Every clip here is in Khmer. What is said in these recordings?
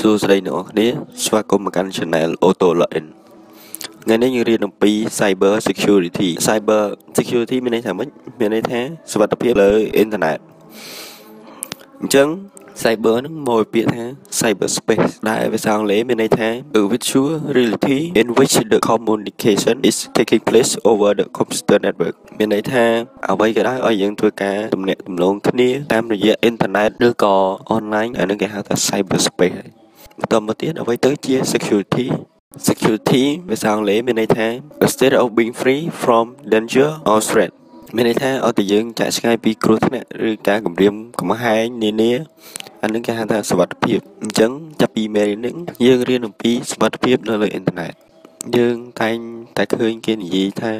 សួស្តីអ្នកនរគ្នាស្វាគមន៍មកកាន់ Channel Auto Login ថ្ងៃនេះយើងរៀនអំពី Cyber Security Cyber Security មានន័យថាម៉េចមានន័យថាសុវត្ថិភាពលើអ៊ីនធឺណិតអញ្ចឹង cyber ហ្នឹងមកពីពាក្យថា cyber space ដែលភាសាអង់គ្លេសមានន័យថា a virtual reality in which the communication is taking place over the computer network មានន័យថាអ្វីក៏ដោយឲ្យយើងធ្វើការទំនាក់ទំនងគ្នាតាមរយៈអ៊ីនធឺណិតឬក៏ online អានឹងគេហៅថា cyber space ហើយ បន្តមកទៀតអ្វីទៅជា security security ភាសាអង់គ្លេសមានន័យថា a state of being free from danger or threat មានន័យថាឲ្យតែយើងចាក់ឆ្ងាយពីគ្រោះថ្នាក់ឬការគំរាមកំហែងនានាអានឹងគេហៅថាសុវត្ថិភាពអញ្ចឹងចាប់ពីមេរៀននេះយើងរៀនអំពីសុវត្ថិភាពនៅលើអ៊ីនធឺណិតយើងតែងតែឃើញគេនិយាយថា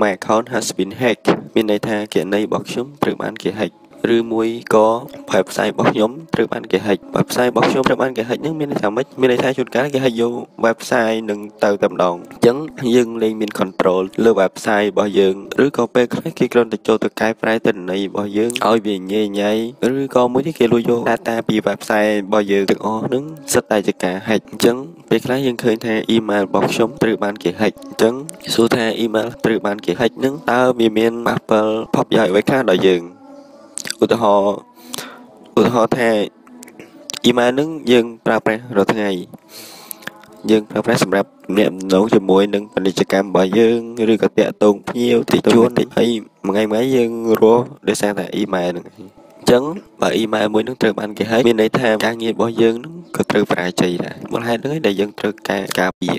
my account has been hacked មានន័យថាគណនីរបស់ខ្ញុំត្រូវបានគេ hack ឬមួយក៏ website របស់ខ្ញុំត្រូវបានគេ hack website របស់ខ្ញុំត្រូវបានគេ hack ហ្នឹងមានន័យថាម៉េចមានន័យថាជួនកាលគេ hack យក website នឹងទៅតែម្ដងអញ្ចឹងយើងលែងមាន control លើ website របស់យើងឬក៏ពេលខ្លះគេគ្រាន់តែចូលទៅកែប្រែទិន្នន័យរបស់យើងឲ្យវាញ៉ៃញ៉ៃឬក៏មួយទៀតគេលួចយក data ពី website របស់យើងទាំងអស់ហ្នឹងសិតតែជាការ hack អញ្ចឹងពេលខ្លះយើងឃើញថា email របស់ខ្ញុំត្រូវបានគេ hack អញ្ចឹងសួរថា email ត្រូវបានគេ hack ហ្នឹងតើវាមានប៉ះពាល់ផលប្រយោជន៍អ្វីខ្លះដល់យើង ឧទាហរណ៍ឧទាហរណ៍ថា email ហ្នឹងយើងប្រើប្រាស់រាល់ថ្ងៃយើងប្រើប្រាស់សម្រាប់អ្នកដំណងជាមួយនឹងពាណិជ្ជកម្មរបស់យើងឬក៏តាក់ទងភ្ញៀវទីជួនហើយមួយថ្ងៃមួយថ្ងៃយើងរស់ដោយសារតែ email ហ្នឹងអញ្ចឹងបើ email មួយនឹងត្រូវបានគេហៅមានន័យថាការងាររបស់យើងនឹងក៏ត្រូវបរាជ័យដែរមូលហេតុហ្នឹងឯងដែលយើងត្រូវការការពារ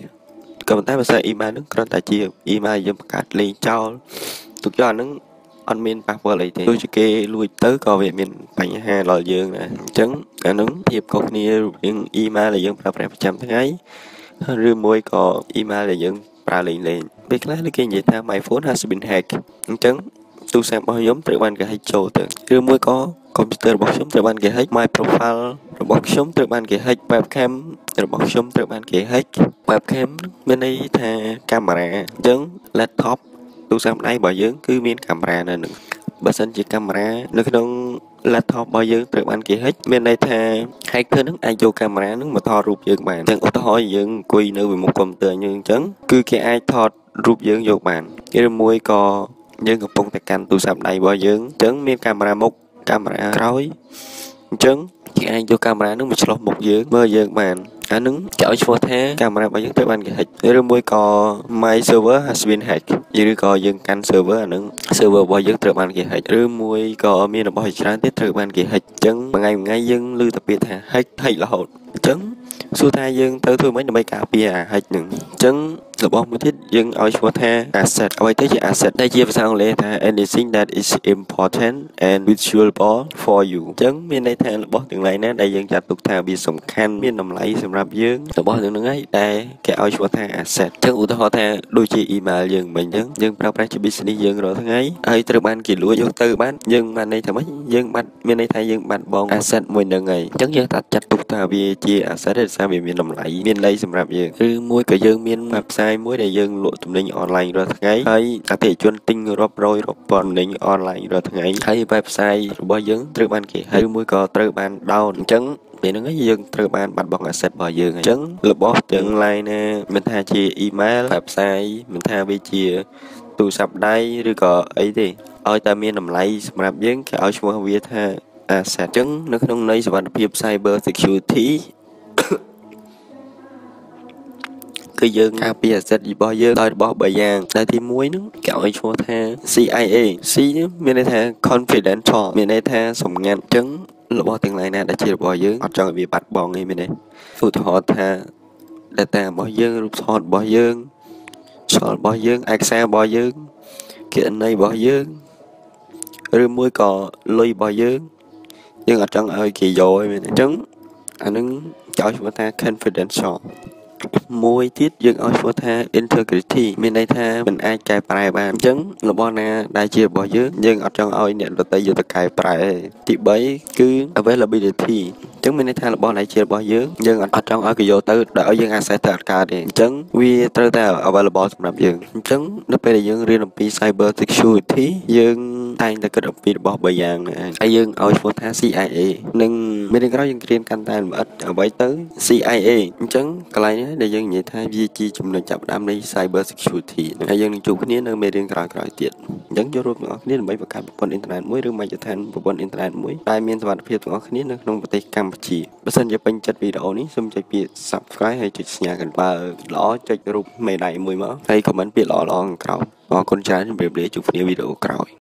ក៏ប៉ុន្តែភាសា email ហ្នឹងគ្រាន់តែជា email យើងបង្កើតលេងចោលទុកចោលហ្នឹង អត់មានប៉ះពាល់អីទេទោះជាគេលួចទៅក៏វាមានបញ្ហាដល់យើងដែរអញ្ចឹងអានឹងភាពខុសគ្នារវាង email ដែលយើងប្រើប្រាស់ប្រចាំថ្ងៃឬមួយក៏ email ដែលយើងប្រើលេងលេងពេលខ្លះគេនិយាយថា my phone has been hacked អញ្ចឹងទូរស័ព្ទរបស់ខ្ញុំត្រូវបានគេ hack ចូលទៅឬមួយក៏កុំព្យូទ័ររបស់ខ្ញុំត្រូវបានគេ hack my profile របស់ខ្ញុំត្រូវបានគេ hack webcam របស់ខ្ញុំត្រូវបានគេ hack webcam មានន័យថាកាមេរ៉ាអញ្ចឹង laptop ទូរស័ព្ទដៃរបស់យើងគឺមានកាមេរ៉ានៅនឹងបើសិនជាកាមេរ៉ានៅក្នុង laptop របស់យើងត្រូវបានគេ hack មានន័យថា hacker នឹងអាចយកកាមេរ៉ានឹងមកថតរូបយើងបានអញ្ចឹងឧទាហរណ៍យើងអង្គុយនៅពីមុខកុំព្យូទ័រយើងអញ្ចឹងគឺគេអាចថតរូបយើងយកបានគេឬមួយក៏យើងកំពុងតែកាន់ទូរស័ព្ទដៃរបស់យើងអញ្ចឹងមានកាមេរ៉ាមុខកាមេរ៉ាក្រោយអញ្ចឹងគេអាចយកកាមេរ៉ានឹងមកឆ្លុះមុខយើងមើលយើងបាន អានឹងគេឲ្យឈ្មោះថាកាមេរ៉ារបស់យើងត្រូវបានគេ hack ឬមួយក៏ my server has been hacked ឬក៏យើងកាន់ server អានឹង server របស់យើងត្រូវបានគេ hack ឬមួយក៏មានរបស់ច្រើនទៀតត្រូវបានគេ hack អញ្ចឹងមួយថ្ងៃមួយថ្ងៃយើងឮតែពាក្យថា hack hack រហូតអញ្ចឹងសួរថាយើងទៅធ្វើម៉េចដើម្បីការពារអា hack នឹងអញ្ចឹងរបស់មួយទៀតយើងឲ្យឈ្មោះថា asset អ្វីទៅជា asset ដែលជាភាសាអង់គ្លេសថា anything that is important and valuable for you អញ្ចឹងមានន័យថារបស់ទាំងឡាយណាដែលយើងចាត់ទុកថាវាសំខាន់មានតម្លៃសម្រាប់យើងរបស់ទាំងហ្នឹងឯងដែលគេឲ្យឈ្មោះថា asset អញ្ចឹងឧទាហរណ៍ថាដូចជា email យើងមិញអញ្ចឹងយើងប្រើប្រាស់ជា business យើងរាល់ថ្ងៃហើយត្រូវបានគេលួចយកទៅបានយើងបានន័យថាម៉េចយើងបាត់មានន័យថាយើងបាត់បង់ asset មួយហ្នឹងឯងអញ្ចឹងយើងតែចាត់ទុកថាវាជា asset ដោយសារវាមានតម្លៃមានន័យសម្រាប់យើងឬមួយក៏យើងមាន website យមួយដែលយើងលក់ទំនិញអនឡាញរាល់ថ្ងៃហើយអតិថិជនទិញរាប់រយរាប់ពាន់ទំនិញអនឡាញរាល់ថ្ងៃហើយ website របស់យើងត្រូវបានគេហើយមួយក៏ត្រូវបាន down អញ្ចឹងពេលហ្នឹងយើងត្រូវបានបាត់បង់ asset របស់យើងអញ្ចឹងរបស់ទាំង line ណាមិនថាជា email website មិនថាវាជាទូរស័ព្ទដៃឬក៏អីទេឲ្យតែមានតម្លៃសម្រាប់យើងគេឲ្យឈ្មោះវាថា asset អញ្ចឹងនៅក្នុងន័យសុវត្ថិភាព cyber security គឺយើងការពារអាសិតរបស់យើងដោយរបស់3យ៉ាងដែលទី1ហ្នឹងគេឲ្យឈ្មោះថា CIA C មានន័យថា confidential មានន័យថាសម្ងាត់អញ្ចឹងរបស់ទាំងឡាយណាដែលជារបស់យើងអត់ចង់ឲ្យវាបាត់បង់ទេមែនទេឧទាហរណ៍ថា data របស់យើងរូបថតរបស់យើងឆលរបស់យើងឯកសាររបស់យើងគណនីរបស់យើងឬមួយក៏លុយរបស់យើងយើងអត់ចង់ឲ្យគេយកទេមែនទេអញ្ចឹងអានឹងចោលឈ្មោះថា confidential មួយទៀតយើងឲ្យឈ្មោះថា integrity មានន័យថាមិនអាចកែប្រែបានអញ្ចឹងរបស់ណាដែលជារបស់យើងយើងអត់ចង់ឲ្យអ្នកដទៃយកទៅកែប្រែទេទី3គឺ availability អញ្ចឹងមានន័យថារបស់ដែលជារបស់យើងយើងអត់ចង់ឲ្យគេយកទៅដោយឲ្យយើង access ទៅអត់កើតទេអញ្ចឹងវាត្រូវតែ available សម្រាប់យើងអញ្ចឹងនៅពេលដែលយើងរៀនអំពី cyber security យើងតែងតែគិតអំពីរបស់3យ៉ាងហ្នឹងឯងហើយយើងឲ្យឈ្មោះថា CIA និងមេរៀនក្រោយយើងរៀនកាន់តែលម្អិតអ្វីទៅ CIA អញ្ចឹងកន្លែងនេះដែលយើងនិយាយថាវាជាចំណុចចាប់ផ្ដើមនៃ cyber security ហើយយើងនឹងជួបគ្នានៅមេរៀនក្រោយៗទៀតអញ្ចឹងចូលរួមទាំងអស់គ្នាដើម្បីបង្កើតប្រព័ន្ធអ៊ីនធឺណិតមួយឬមជ្ឈដ្ឋានប្រព័ន្ធអ៊ីនធឺណិតមួយដែលមានសុវត្ថិភាពទាំងអស់គ្នានៅក្នុងប្រទេសកម្ពុជាបើសិនជាពេញចិត្តវីដេអូនេះសូមចុចពាក្យ Subscribe ហើយចុចសញ្ញាកណ្បើល្អចុចរូបមេដៃមួយមកហើយ comment ពាក្យល្អៗខាងក្រោមអរគុណច្រើនជម្រាបលាជួបគ្នាវីដេអូក្រោយ